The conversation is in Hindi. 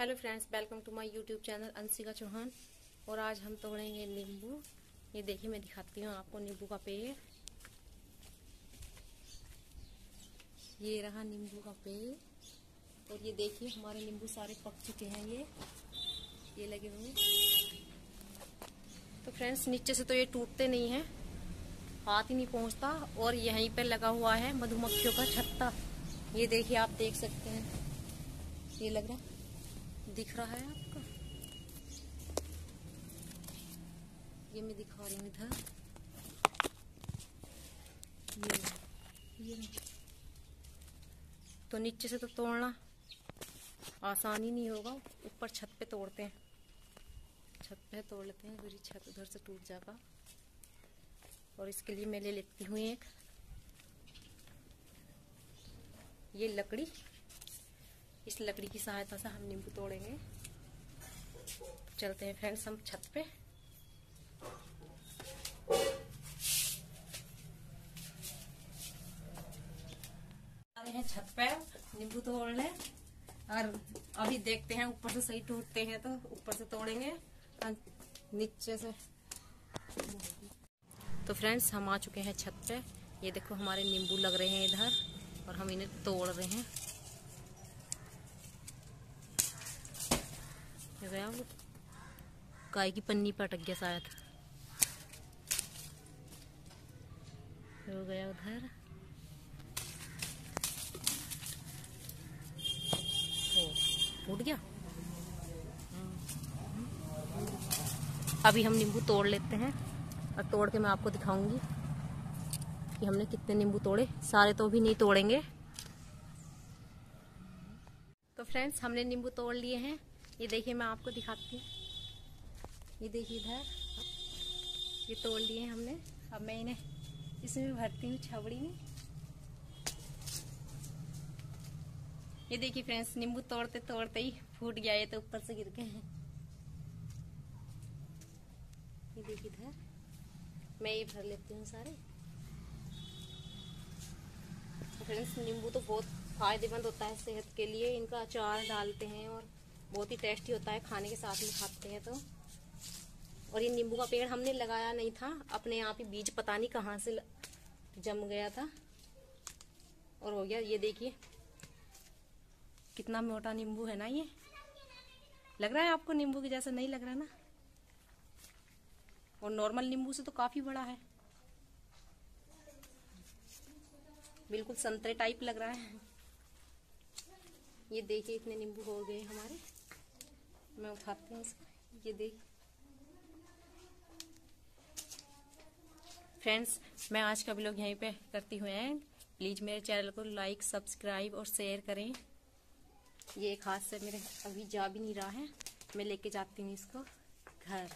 Hello friends, welcome to my YouTube channel Anshika Chauhan. और आज हम तोड़ेंगे नींबू। ये देखिए, मैं दिखाती हूँ आपको नींबू का पेड़। ये रहा नींबू का पेड़। और ये देखिए, हमारे नींबू सारे पक चुके हैं ये। ये लगे हुए। तो फ्रेंड्स, नीचे से तो ये टूटते नहीं हैं। हाथ ही नहीं पहुँचता। और यहीं पर लगा हुआ है मधुमक्खियों का छत्ता। ये देखिए, आप देख सकते हैं। ये लग रहा दिख रहा है आपको? ये मैं दिखा रही हूँ इधर। ये ये तो नीचे से तो तोड़ना आसानी नहीं होगा। ऊपर छत पे तोड़ते हैं। छत पे तोड़ लेते हैं फिर छत उधर से टूट जाएगा। और इसके लिए मैं ले लेती हूँ एक। ये लकड़ी इस लकड़ी की सहायता से हम नींबू तोड़ेंगे। चलते हैं फ्रेंड्स हम छत पे। हैं छत पे, नींबू तोड़ने। और अभी देखते हैं, ऊपर से सही टूटते हैं तो ऊपर से तोड़ेंगे। और नीचे से। तो फ्रेंड्स हम आ चुके हैं छत पे। ये देखो हमारे नींबू लग रहे हैं इधर और हम इन्हें तोड़ रहे हैं गया वो गाय की पन्नी पर अटक गया शायद। हो गया उधर। फूट गया? अभी हम नींबू तोड़ लेते हैं। और तोड़ के मैं आपको दिखाऊँगी कि हमने कितने नींबू तोड़े। सारे तो भी नहीं तोड़ेंगे। तो फ्रेंड्स, हमने नींबू तोड़ लिए हैं। ये देखिए मैं आपको दिखाती हूँ। ये देखिए इधर। ये तोड़ लिए हमने। अब मैं इन्हें इसमें भरती हूँ छबड़ी में। ये देखिए फ्रेंड्स, नींबू तोड़ते तोड़ते ही फूट गया, ये तो ऊपर से गिर गए हैं। ये देखिए इधर। मैं ये भर लेती हूँ सारे। फ्रेंड्स, नींबू तो बहुत फ़ायदेमंद होता है सेहत के लिए। इनका अचार डालते हैं और बहुत ही टेस्टी होता है, खाने के साथ में खाते हैं तो। और ये नींबू का पेड़ हमने लगाया नहीं था, अपने आप ही बीज पता नहीं कहाँ से जम गया था। और हो गया, ये देखिए। कितना मोटा नींबू है ना ये। लग रहा है आपको नींबू के जैसा नहीं लग रहा ना? और नॉर्मल नींबू से तो काफ़ी बड़ा है। बिल्कुल संतरे टाइप लग रहा है। ये देखिए, इतने नींबू हो गए हमारे। मैं उठाती हूँ ये देख। फ्रेंड्स मैं आज का ब्लॉग यहीं पे करती हूँ एंड प्लीज़ मेरे चैनल को लाइक सब्सक्राइब और शेयर करें। ये एक हाथ से मेरे अभी जा भी नहीं रहा है। मैं लेके जाती हूँ इसको घर।